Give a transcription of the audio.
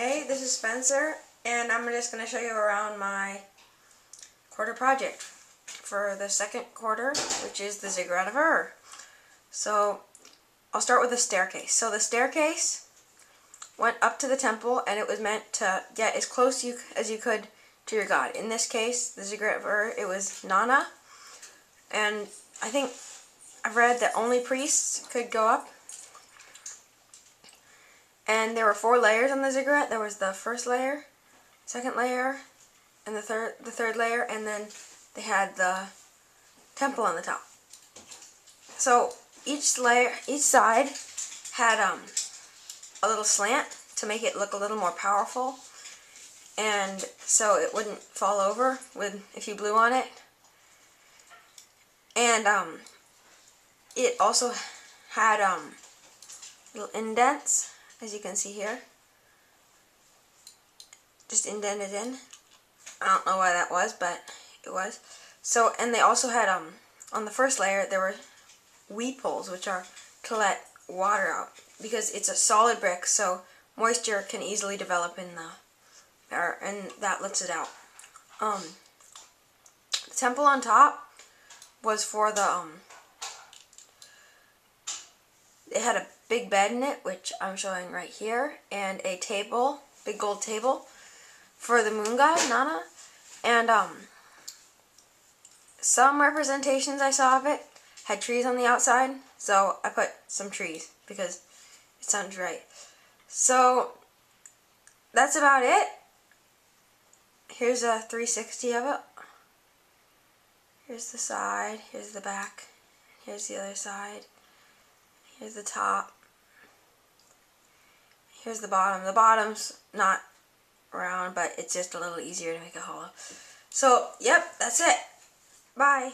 Hey, this is Spencer, and I'm just going to show you around my quarter project for the second quarter, which is the Ziggurat of Ur. So, I'll start with the staircase. So the staircase went up to the temple, and it was meant to get as close you, as you could to your god. In this case, the Ziggurat of Ur, it was Nanna, and I think I've read that only priests could go up and there were four layers on the ziggurat. There was the first layer, second layer, and the third the third layer, and then they had the temple on the top. So each layer, each side had um, a little slant to make it look a little more powerful, and so it wouldn't fall over with if you blew on it. And um, it also had um, little indents as you can see here. Just indented in. I don't know why that was, but it was. So, and they also had, um, on the first layer, there were weep holes, which are to let water out. Because it's a solid brick, so moisture can easily develop in the, air, and that lets it out. Um, the temple on top was for the, um, it had a big bed in it, which I'm showing right here, and a table, big gold table, for the moon god, Nanna. And um, some representations I saw of it had trees on the outside, so I put some trees because it sounds right. So that's about it. Here's a 360 of it. Here's the side, here's the back, here's the other side, here's the top, Here's the bottom. The bottom's not round, but it's just a little easier to make a hollow. So, yep, that's it. Bye.